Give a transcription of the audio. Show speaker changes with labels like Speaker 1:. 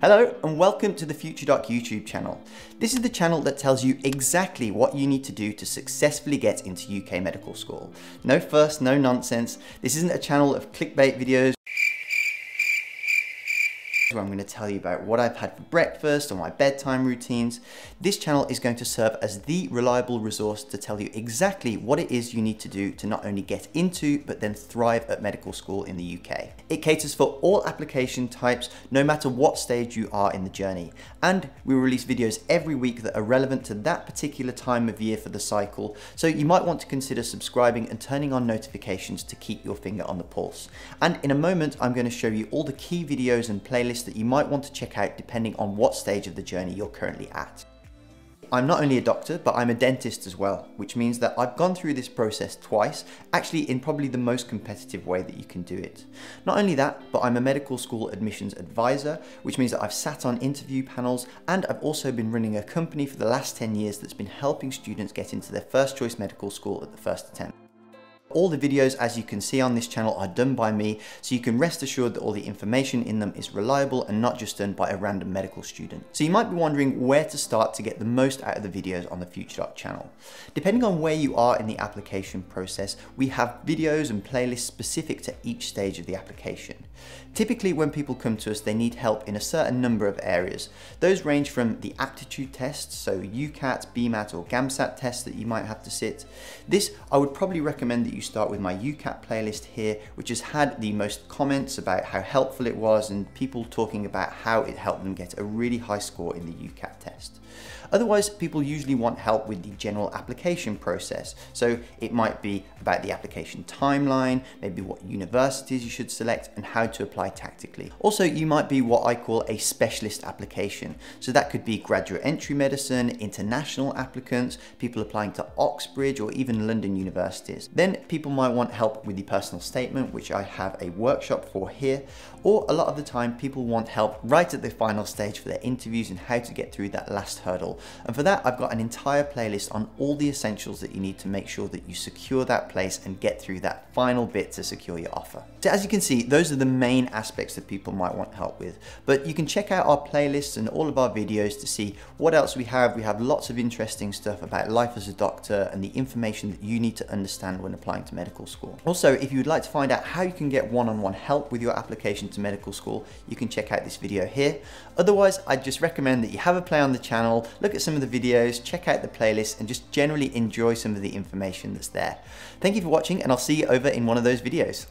Speaker 1: Hello and welcome to the Future Doc YouTube channel. This is the channel that tells you exactly what you need to do to successfully get into UK medical school. No fuss, no nonsense. This isn't a channel of clickbait videos where I'm going to tell you about what I've had for breakfast or my bedtime routines. This channel is going to serve as the reliable resource to tell you exactly what it is you need to do to not only get into, but then thrive at medical school in the UK. It caters for all application types, no matter what stage you are in the journey. And we release videos every week that are relevant to that particular time of year for the cycle, so you might want to consider subscribing and turning on notifications to keep your finger on the pulse. And in a moment, I'm going to show you all the key videos and playlists that you might want to check out depending on what stage of the journey you're currently at. I'm not only a doctor, but I'm a dentist as well, which means that I've gone through this process twice, actually in probably the most competitive way that you can do it. Not only that, but I'm a medical school admissions advisor, which means that I've sat on interview panels and I've also been running a company for the last 10 years that's been helping students get into their first choice medical school at the first attempt. All the videos, as you can see on this channel, are done by me, so you can rest assured that all the information in them is reliable and not just done by a random medical student. So you might be wondering where to start to get the most out of the videos on the FutureDoc channel. Depending on where you are in the application process, we have videos and playlists specific to each stage of the application. Typically when people come to us, they need help in a certain number of areas. Those range from the aptitude tests, so UCAT, BMAT or GAMSAT tests that you might have to sit. This, I would probably recommend that you start with my UCAT playlist here, which has had the most comments about how helpful it was and people talking about how it helped them get a really high score in the UCAT test. Otherwise, people usually want help with the general application process. So it might be about the application timeline, maybe what universities you should select and how to apply tactically. Also, you might be what I call a specialist application. So that could be graduate entry medicine, international applicants, people applying to Oxbridge or even London universities. Then people might want help with the personal statement, which I have a workshop for here, or a lot of the time people want help right at the final stage for their interviews and how to get through that last hurdle. And for that, I've got an entire playlist on all the essentials that you need to make sure that you secure that place and get through that final bit to secure your offer. So as you can see, those are the main aspects that people might want help with. But you can check out our playlists and all of our videos to see what else we have. We have lots of interesting stuff about life as a doctor and the information that you need to understand when applying to medical school. Also, if you would like to find out how you can get one-on-one -on -one help with your application to medical school, you can check out this video here. Otherwise, I'd just recommend that you have a play on the channel, look at some of the videos, check out the playlist, and just generally enjoy some of the information that's there. Thank you for watching, and I'll see you over in one of those videos.